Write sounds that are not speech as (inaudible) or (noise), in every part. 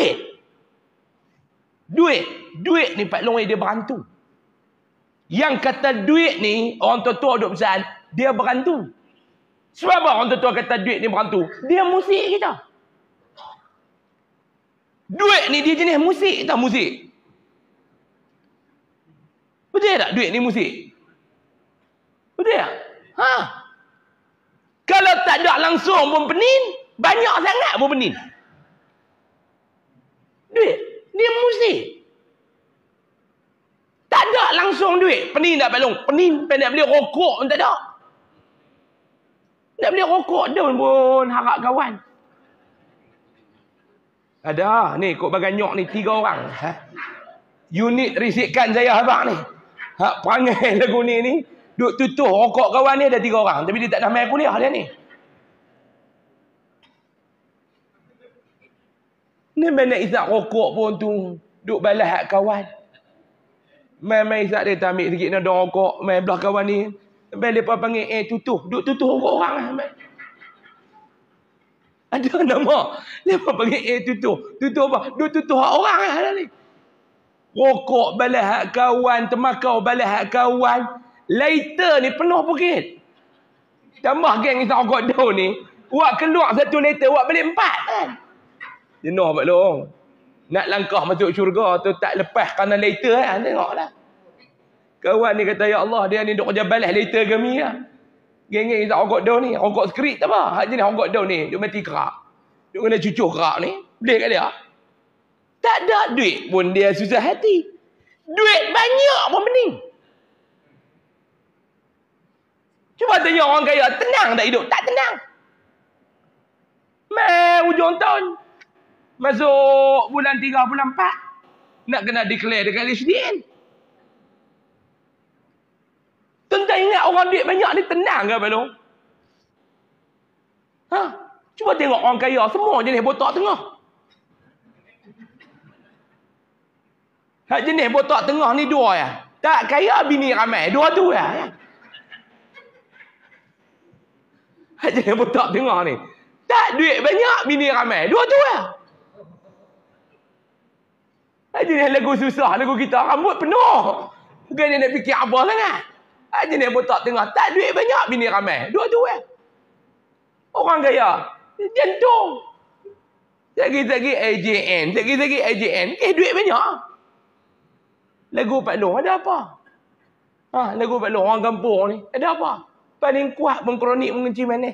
Duit. Duit. Duit ni Pak Long dia berantu. Yang kata duit ni, orang tua-tua duduk pesan, dia berantu. Sebab apa orang tua-tua kata duit ni berantu? Dia musik kita. Duit ni dia jenis musik tak musik? Betul tak duit ni musik? Betul tak? Ha? Kalau tak ada langsung pun penin, banyak sangat pun penin. Dia musik. Tak ada langsung duit. Penin tak balong? Penin, nak beli rokok pun tak ada. Nak beli rokok dia pun harap kawan. Ada, ni kok baganyok ni tiga orang. Ha? Unit risikan saya abang ni. Ha, perangai (laughs) lagu ni ni. Duk tutup rokok kawan ni ada tiga orang. Tapi dia tak nak main kuliah dia ni. Ni mana isap rokok pun tu. Duk balas hak kawan. Main-main isap dia tak ambil sikit nak rokok. Main belah kawan ni. Sampai lepas panggil eh tutup. Duk tutup rokok orang lah. (laughs) Ada nama. Lepas panggil eh tutup. Tutup apa? Duk tutup orang lah ni. Rokok balas hak kawan. Temakau balas hak kawan. Later ni penuh bukit. Tambah geng isap rokok daun ni. Wak keluar satu later. Wak balik empat kan. Jenuh Pak Long. Nak langkah masuk syurga tu tak lepas kerana later kan. Tengoklah. Kawan ni kata, Ya Allah, dia ni duk kerja balas later kami lah. Geng-geng isap rokok daun ni. Rokok skrit tak apa. Hak jenis rokok daun ni. Dia mati kerak. Dia kena cucuk kerak ni. Boleh kat dia. Tak ada duit pun dia susah hati. Duit banyak pun pening. Cuba tanya orang kaya. Tenang tak hidup? Tak tenang. Mai ujung tahun. Masuk bulan 3, bulan 4. Nak kena declare dekat SDN. Tentang ingat orang duit banyak ni tenang ke Abang Ha? Cuba tengok orang kaya. Semua jenis botak tengah. Hak jenis botak tengah ni dua ya. Tak kaya bini ramai. Dua tu ya. Hak jenis botak tengah ni. Tak duit banyak bini ramai. Dua tu ya. Aja ni lagu susah, lagu kita rambut penuh. Bukan dia nak fikir apa sangat. Aja ni botak tengah, tak duit banyak bini ramai. Dua tu eh. Orang kaya, jantung. Sagi-sagi AJN, sagi-sagi AJN, eh duit banyak. Lagu Pak Long ada apa? Ha, lagu Pak Long orang kampung ni, ada apa? Paling kuat pun kronik mengenci mana?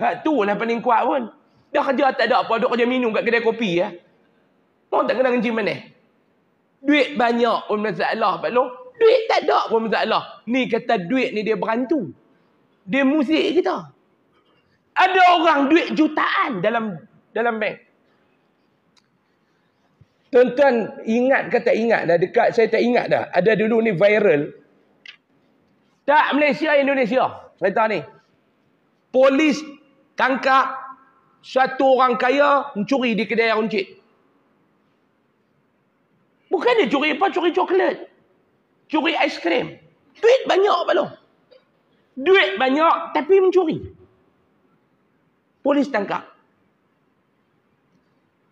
Ha, tu lah paling kuat pun. Dah kerja tak ada apa, duk kerja minum kat kedai kopi ya. Orang tak kena kenci mana? Duit banyak pun masalah, Long. Duit tak ada pun masalah. Ni kata duit ni dia berantu. Dia musik kita. Ada orang duit jutaan dalam dalam bank. Tuan-tuan ingat ke tak ingat dah dekat saya tak ingat dah. Ada dulu ni viral. Tak Malaysia Indonesia. Cerita ni. Polis tangkap satu orang kaya mencuri di kedai runcit. Bukan dia curi apa? Curi coklat. Curi aiskrim. Duit banyak apa? Duit banyak tapi mencuri. Polis tangkap.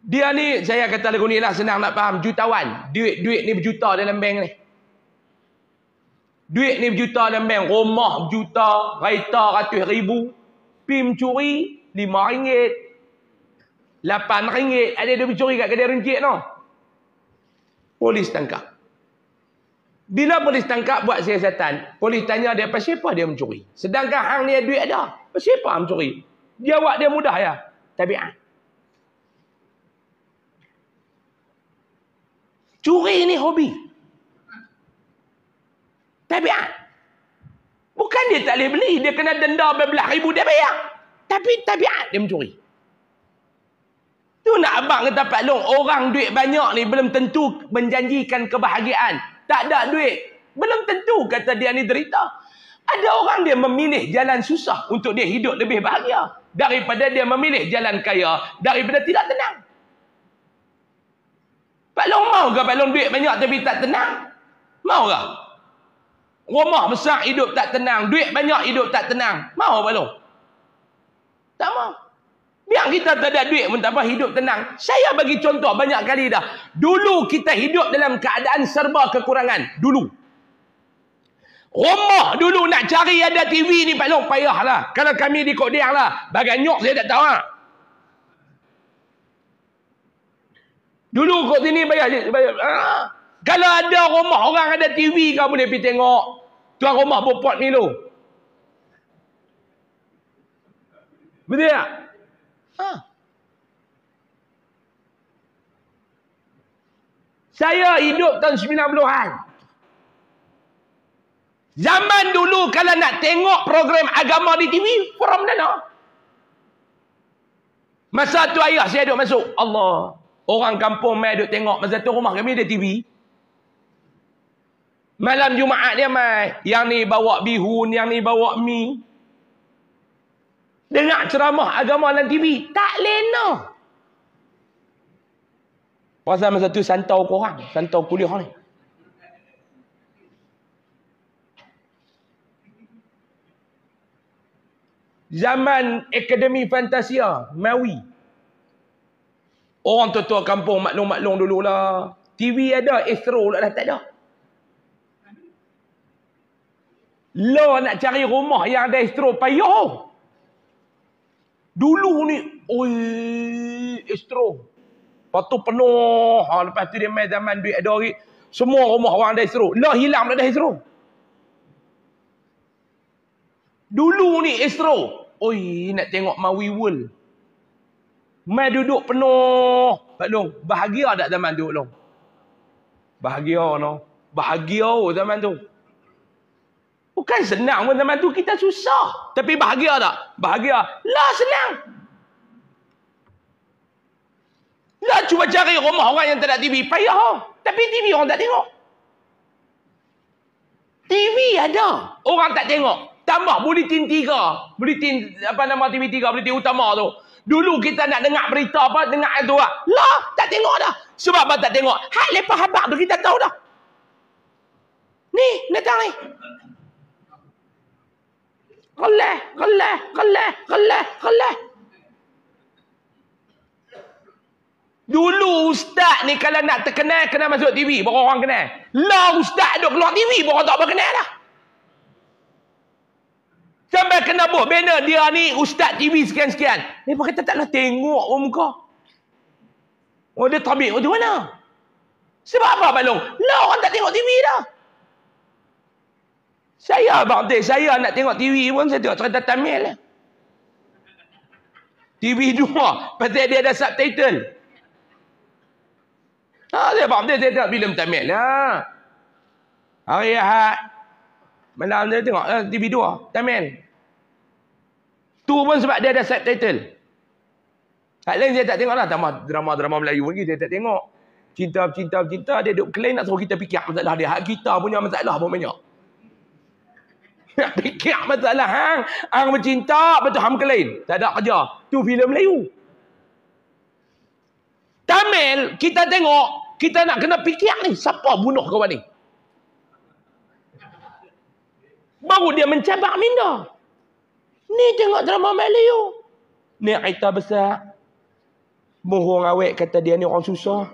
Dia ni, saya kata lagu ni lah senang nak faham. Jutawan. Duit duit ni berjuta dalam bank ni. Duit ni berjuta dalam bank. Rumah berjuta. Raita ratus ribu. Pi mencuri. Lima ringgit. Lapan ringgit. Ada dia mencuri kat kedai ringgit no. Polis tangkap. Bila polis tangkap buat siasatan, polis tanya dia apa siapa dia mencuri. Sedangkan hang ni duit ada. Apa siapa mencuri? Jawab dia mudah ya. Tabiat. Curi ni hobi. Tabiat. Bukan dia tak boleh beli, dia kena denda berbelah ribu dia bayar. Tapi tabiat dia mencuri. Tu nak abang kata Pak Long, orang duit banyak ni belum tentu menjanjikan kebahagiaan. Tak ada duit. Belum tentu kata dia ni derita. Ada orang dia memilih jalan susah untuk dia hidup lebih bahagia. Daripada dia memilih jalan kaya. Daripada tidak tenang. Pak Long mau ke Pak Long duit banyak tapi tak tenang? Mau ke? Rumah besar hidup tak tenang. Duit banyak hidup tak tenang. Mau Pak Long? Tak mau. Biar kita tak ada duit pun tak apa hidup tenang. Saya bagi contoh banyak kali dah. Dulu kita hidup dalam keadaan serba kekurangan. Dulu. Rumah dulu nak cari ada TV ni Pak Long payahlah. Kalau kami di Kok lah. Bagai nyok saya tak tahu lah. Dulu kok sini bayar. bayar. Ah. Kalau ada rumah orang ada TV kau boleh pergi tengok. Tuan rumah bopot ni lu. Betul tak? Ha. Saya hidup tahun 90-an. Zaman dulu kalau nak tengok program agama di TV, from mana? Masa tu ayah saya duduk masuk. Allah. Orang kampung mai duduk tengok. Masa tu rumah kami ada TV. Malam Jumaat dia mai. Yang ni bawa bihun, yang ni bawa mi. Dengar ceramah agama dalam TV. Tak lena. Pasal masa tu santau korang. Santau kuliah ni. Zaman Akademi Fantasia. Maui. Orang tua-tua kampung maklum-maklum dululah. TV ada, Astro lah dah tak ada. Lo nak cari rumah yang ada Astro payah. Dulu ni, oi, Astro. Lepas tu penuh. Ha, lepas tu dia main zaman duit ada hari. Semua rumah orang ada Astro. Lah hilang dah ada Astro. Dulu ni Astro. Oi, nak tengok Maui World. Mai duduk penuh. Pak Long, bahagia tak zaman tu, Long? Bahagia, no? Bahagia oh, zaman tu. Bukan senang pun zaman tu kita susah. Tapi bahagia tak? Bahagia. Lah senang. Lah cuba cari rumah orang yang tak ada TV. Payah. Oh. Tapi TV orang tak tengok. TV ada. Orang tak tengok. Tambah buletin tiga. Buletin apa nama TV tiga. Buletin utama tu. Dulu kita nak dengar berita apa. Dengar itu lah. Lah tak tengok dah. Sebab apa tak tengok? Hak lepas habak tu kita tahu dah. Ni, datang ni. Keleh, keleh, keleh, keleh, keleh. Dulu ustaz ni kalau nak terkenal, kena masuk TV. Baru orang kenal. Lah ustaz duduk keluar TV, baru tak berkenal dah. Sampai kena buat banner dia ni ustaz TV sekian-sekian. Ni pun kata taklah tengok pun muka. Oh dia tabik macam mana? Sebab apa Pak Long? Lah orang tak tengok TV dah. Saya Teh, saya nak tengok TV pun saya tengok cerita Tamil lah. TV dua, pasal dia ada subtitle. Ha, saya Teh, saya tengok filem Tamil lah. Hari Ahad. Malam dia tengok lah, TV dua, Tamil. Tu pun sebab dia ada subtitle. Tak lain saya tak tengok lah. Drama-drama Melayu lagi saya tak tengok. Cinta-cinta-cinta dia duduk klaim nak suruh kita fikir masalah dia. Hak kita punya masalah pun banyak. Nak fikir masalah hang. Hang bercinta, betul hang kelain. Tak ada kerja. Tu filem Melayu. Tamil, kita tengok, kita nak kena fikir ni. Siapa bunuh kawan ni? Baru dia mencabak minda. Ni tengok drama Melayu. Ni cerita besar. Mohong awek kata dia ni orang susah.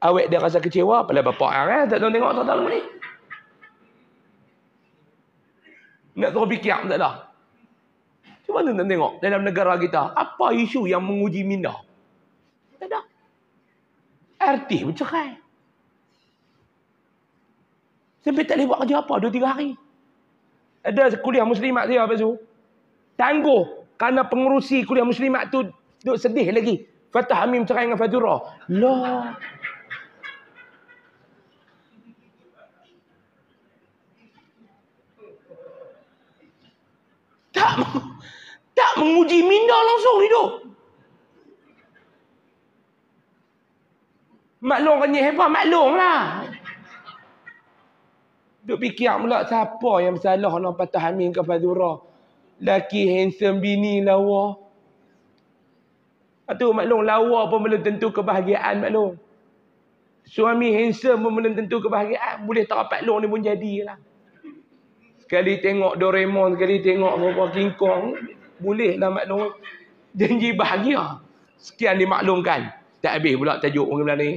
Awek dia rasa kecewa. Pada bapak hang eh. Tak tahu tengok tak tahu ni. Nak terus fikir tak ada. Cuba tu tengok dalam negara kita. Apa isu yang menguji minda? Tak ada. Artis bercerai. Sampai tak boleh buat kerja apa. Dua tiga hari. Ada kuliah muslimat dia apa tu? Tangguh. Kerana pengurusi kuliah muslimat tu duduk sedih lagi. Fatah Hamim cerai dengan Fadura. Lah. Tak tak menguji minda langsung hidup. Maklum kan hebat maklum lah. Duk fikir pula siapa yang bersalah nak patah amin ke Fadura. Laki handsome bini lawa. Itu maklum lawa pun belum tentu kebahagiaan maklum. Suami handsome pun belum tentu kebahagiaan. Boleh tak Pak Long ni pun jadilah. Sekali tengok Doraemon, sekali tengok apa King Kong. Boleh lah maklum. Janji bahagia. Sekian dimaklumkan. Tak habis pula tajuk orang Melayu ni.